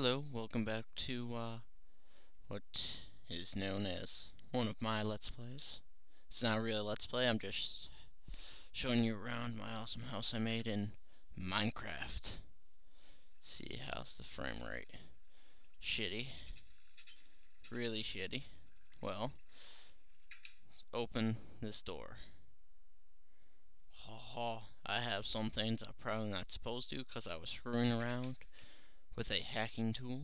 Hello, welcome back to uh, what is known as one of my Let's Plays. It's not really a Let's Play, I'm just showing you around my awesome house I made in Minecraft. Let's see how's the frame rate. Shitty. Really shitty. Well, open this door. Ha ha, I have some things I'm probably not supposed to because I was screwing around with a hacking tool.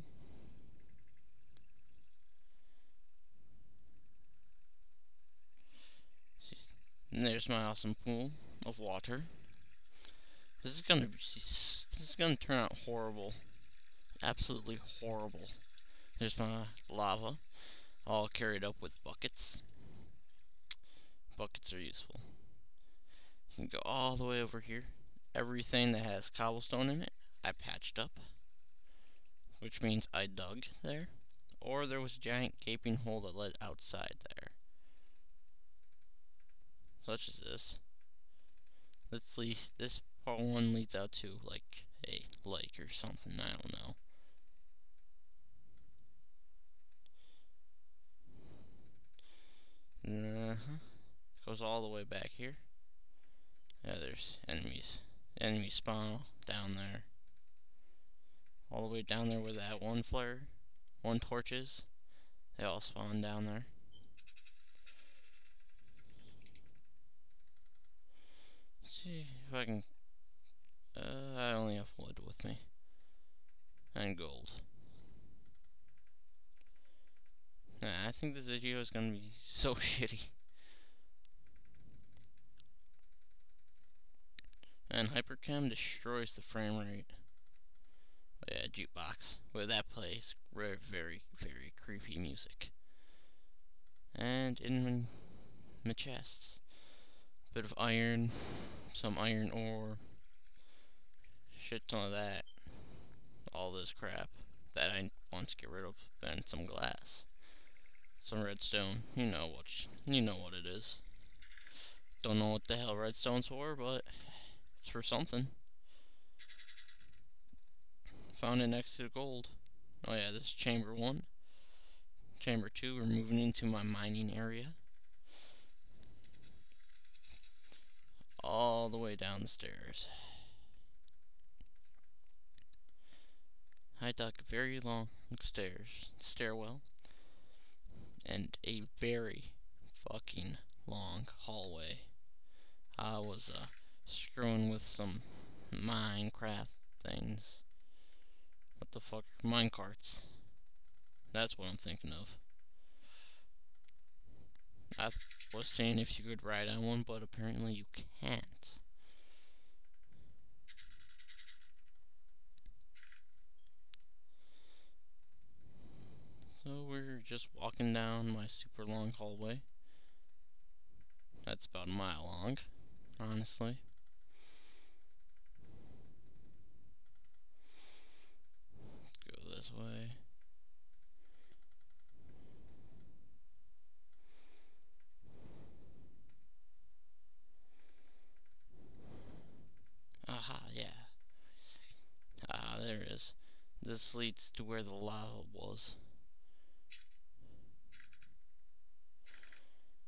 And there's my awesome pool of water. This is gonna be, this is gonna turn out horrible, absolutely horrible. There's my lava, all carried up with buckets. Buckets are useful. You can go all the way over here. Everything that has cobblestone in it, I patched up which means I dug there, or there was a giant gaping hole that led outside there. Such as this. Let's leave this part one leads out to like a lake or something, I don't know. Uh -huh. Goes all the way back here. Yeah, there's enemies. Enemy spawn down there all the way down there where that one flare, one torch is. They all spawn down there. Let's see if I can. Uh, I only have wood with me. And gold. Nah, I think this video is gonna be so shitty. And Hypercam destroys the frame rate yeah, jukebox where that plays very, very, very creepy music. And in my chests, a bit of iron, some iron ore, shit ton of that, all this crap that I want to get rid of, and some glass, some redstone. You know what you know what it is. Don't know what the hell redstone's for, but it's for something. Found it next to gold. Oh yeah, this is chamber one. Chamber two, we're moving into my mining area. All the way down the stairs. I dug very long stairs, stairwell, and a very fucking long hallway. I was uh, screwing with some Minecraft things what the fuck? Minecarts. That's what I'm thinking of. I was saying if you could ride on one, but apparently you can't. So we're just walking down my super long hallway. That's about a mile long, honestly. this way. Aha, yeah. Ah, there it is. This leads to where the lava was.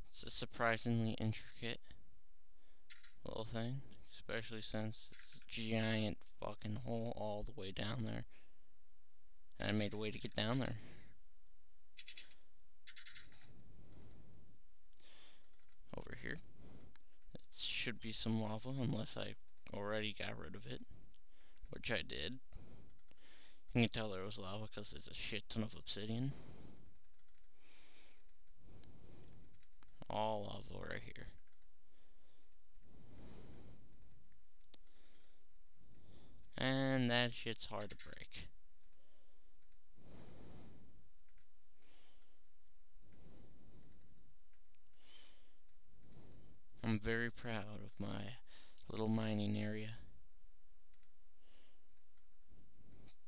It's a surprisingly intricate little thing, especially since it's a giant fucking hole all the way down there. And I made a way to get down there. Over here. It should be some lava unless I already got rid of it. Which I did. You can tell there was lava because there's a shit ton of obsidian. All lava right here. And that shit's hard to break. I'm very proud of my little mining area.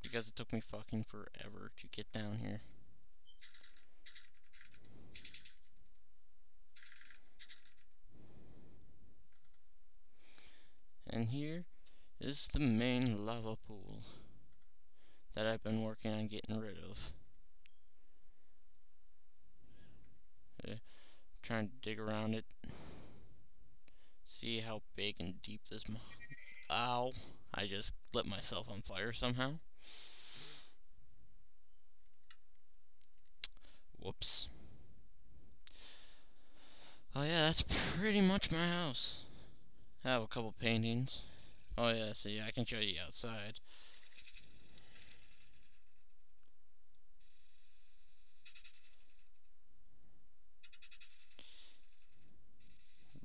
Because it took me fucking forever to get down here. And here is the main lava pool that I've been working on getting rid of. Uh, trying to dig around it. See how big and deep this. Ow! I just lit myself on fire somehow. Whoops. Oh yeah, that's pretty much my house. I have a couple paintings. Oh yeah, see, I can show you outside.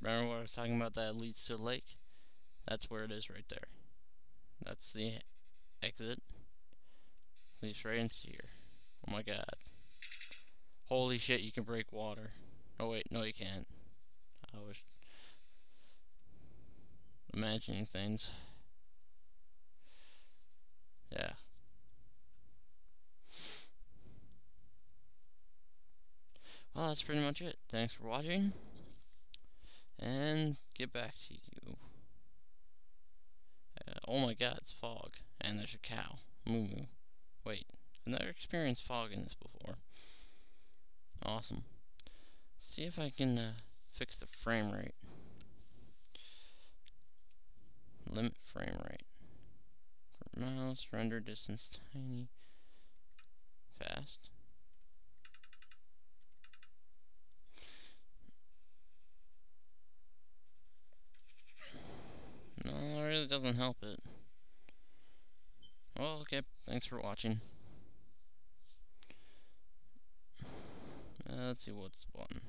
Remember what I was talking about that leads to the lake? That's where it is right there. That's the exit. Leads right into here. Oh my god. Holy shit, you can break water. Oh wait, no you can't. I was imagining things. Yeah. Well, that's pretty much it. Thanks for watching. And get back to you. Uh, oh my god, it's fog. And there's a cow. Moo moo. Wait, I've never experienced fog in this before. Awesome. See if I can uh, fix the frame rate. Limit frame rate. For mouse, render distance tiny. Fast. No, it really doesn't help it. Well, okay, thanks for watching. Uh, let's see what's the button.